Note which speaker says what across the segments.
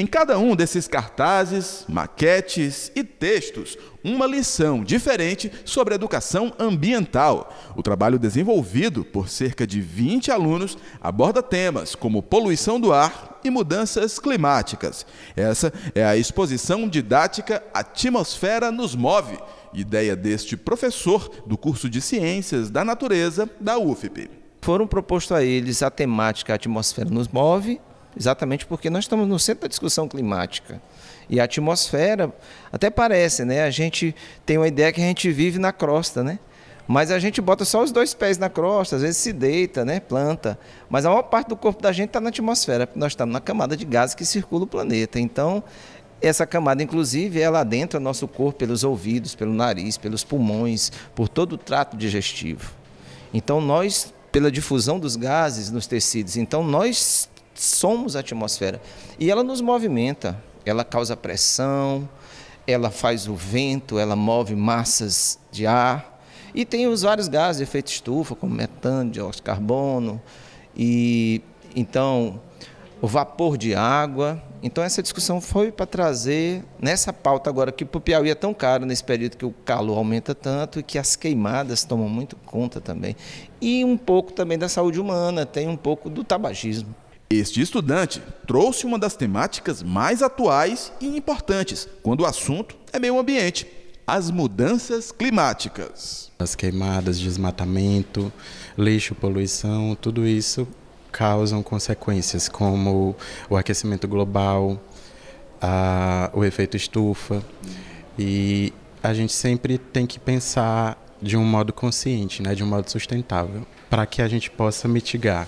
Speaker 1: Em cada um desses cartazes, maquetes e textos, uma lição diferente sobre educação ambiental. O trabalho desenvolvido por cerca de 20 alunos aborda temas como poluição do ar e mudanças climáticas. Essa é a exposição didática Atmosfera nos Move, ideia deste professor do curso de Ciências da Natureza da UFP.
Speaker 2: Foram proposto a eles a temática Atmosfera nos Move, exatamente porque nós estamos no centro da discussão climática. E a atmosfera, até parece, né? A gente tem uma ideia que a gente vive na crosta, né? Mas a gente bota só os dois pés na crosta, às vezes se deita, né? Planta. Mas a maior parte do corpo da gente está na atmosfera, porque nós estamos na camada de gases que circula o planeta. Então, essa camada, inclusive, dentro do nosso corpo, pelos ouvidos, pelo nariz, pelos pulmões, por todo o trato digestivo. Então, nós, pela difusão dos gases nos tecidos, então nós somos a atmosfera. E ela nos movimenta, ela causa pressão, ela faz o vento, ela move massas de ar. E tem os vários gases de efeito estufa, como metano, dióxido de carbono, e então o vapor de água. Então essa discussão foi para trazer nessa pauta agora que o Piauí é tão caro nesse período que o calor aumenta tanto e que as queimadas tomam muito conta também. E um pouco também da saúde humana, tem um pouco do tabagismo.
Speaker 1: Este estudante trouxe uma das temáticas mais atuais e importantes quando o assunto é meio ambiente: as mudanças climáticas.
Speaker 3: As queimadas, desmatamento, lixo, poluição, tudo isso causam consequências como o aquecimento global, a, o efeito estufa. E a gente sempre tem que pensar de um modo consciente, né, de um modo sustentável, para que a gente possa mitigar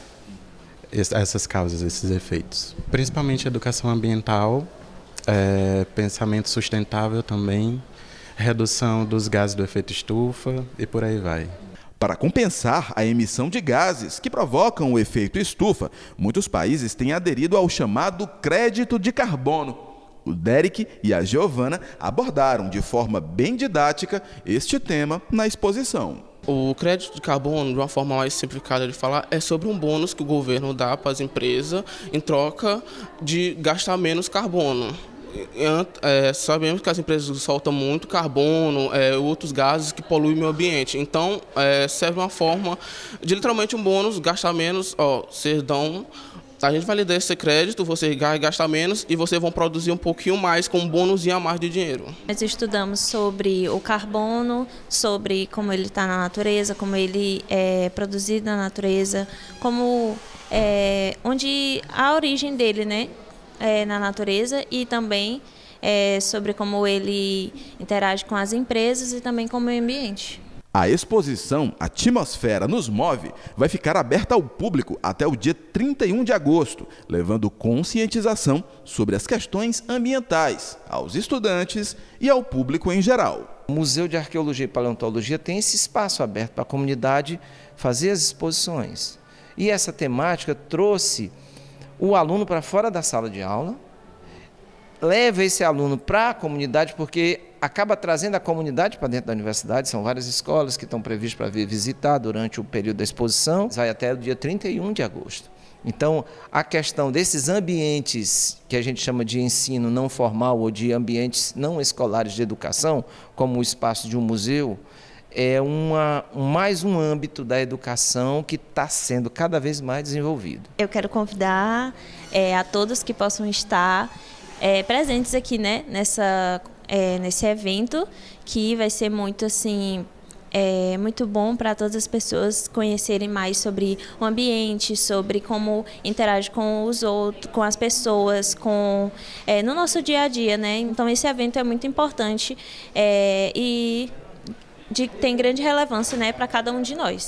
Speaker 3: essas causas, esses efeitos. Principalmente educação ambiental, é, pensamento sustentável também, redução dos gases do efeito estufa e por aí vai.
Speaker 1: Para compensar a emissão de gases que provocam o efeito estufa, muitos países têm aderido ao chamado crédito de carbono. O Derek e a Giovana abordaram de forma bem didática este tema na exposição.
Speaker 4: O crédito de carbono, de uma forma mais simplificada de falar, é sobre um bônus que o governo dá para as empresas em troca de gastar menos carbono. É, sabemos que as empresas soltam muito carbono, é, outros gases que poluem o meio ambiente. Então, é, serve uma forma de literalmente um bônus, gastar menos, ó, vocês dão a gente vai lhe dar esse crédito, você vai gastar menos e vocês vão produzir um pouquinho mais com um bônus a mais de dinheiro.
Speaker 5: Nós estudamos sobre o carbono, sobre como ele está na natureza, como ele é produzido na natureza, como é, onde a origem dele, né, é, na natureza e também é, sobre como ele interage com as empresas e também com o meio ambiente.
Speaker 1: A exposição Atmosfera nos Move vai ficar aberta ao público até o dia 31 de agosto, levando conscientização sobre as questões ambientais aos estudantes e ao público em geral.
Speaker 2: O Museu de Arqueologia e Paleontologia tem esse espaço aberto para a comunidade fazer as exposições. E essa temática trouxe o aluno para fora da sala de aula, leva esse aluno para a comunidade, porque acaba trazendo a comunidade para dentro da universidade. São várias escolas que estão previstas para vir visitar durante o período da exposição, vai até o dia 31 de agosto. Então, a questão desses ambientes que a gente chama de ensino não formal ou de ambientes não escolares de educação, como o espaço de um museu, é uma, mais um âmbito da educação que está sendo cada vez mais desenvolvido.
Speaker 5: Eu quero convidar é, a todos que possam estar é, presentes aqui, né, nessa, é, nesse evento, que vai ser muito assim é muito bom para todas as pessoas conhecerem mais sobre o ambiente, sobre como interage com os outros, com as pessoas, com é, no nosso dia a dia, né? Então esse evento é muito importante é, e de, tem grande relevância, né, para cada um de nós.